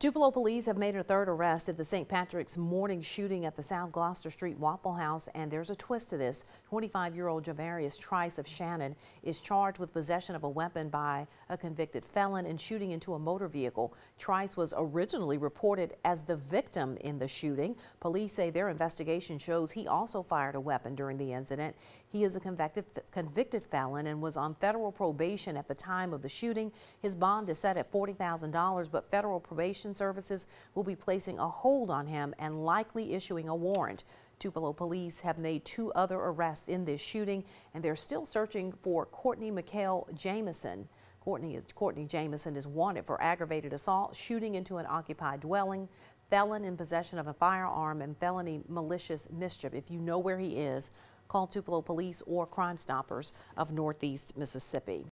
Tupelo police have made a third arrest at the St. Patrick's morning shooting at the South Gloster Street Waffle House. And there's a twist to this. 25-year-old Javarius Trice of Shannon is charged with possession of a weapon by a convicted felon and shooting into a motor vehicle. Trice was originally reported as the victim in the shooting. Police say their investigation shows he also fired a weapon during the incident. He is a convicted, convicted felon and was on federal probation at the time of the shooting. His bond is set at $40,000, but federal probation Services will be placing a hold on him and likely issuing a warrant. Tupelo police have made two other arrests in this shooting, and they're still searching for Courtney McHale Jamison. Courtney, Courtney Jamison is wanted for aggravated assault, shooting into an occupied dwelling, felon in possession of a firearm, and felony malicious mischief. If you know where he is, call Tupelo Police or Crime Stoppers of Northeast Mississippi.